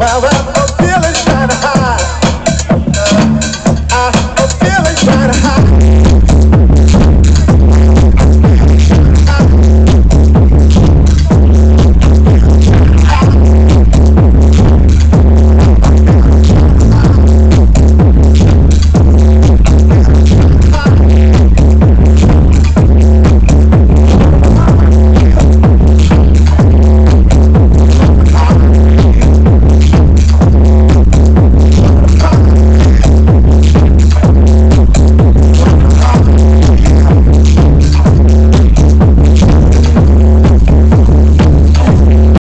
Well, well.